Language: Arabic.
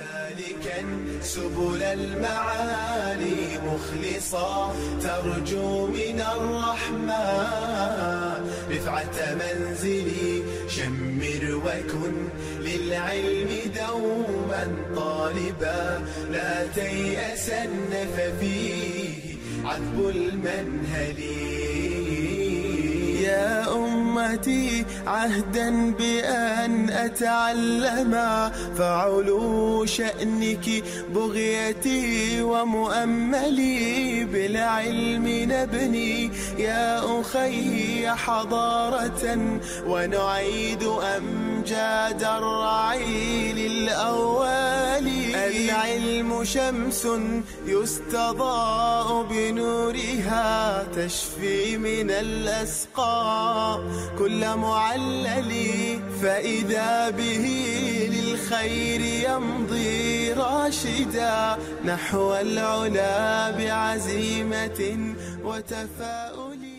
سالكا سبل المعالي مخلصا ترجو من الرحمن رفعة منزلي شمر وكن للعلم دوما طالبا. لا تيأسن ففيه عذب المنهل. يا أمتي عهدا بأن أتعلم فعلو شأنك بغيتي ومؤملي بالعلم نبني يا أخي حضارة ونعيد أمجاد الرعيل الأول العلم شمس يستضاء بنورها تشفي من الأسقام كل معلل فإذا به للخير يمضي راشدا. نحو العلا بعزيمة وتفاؤل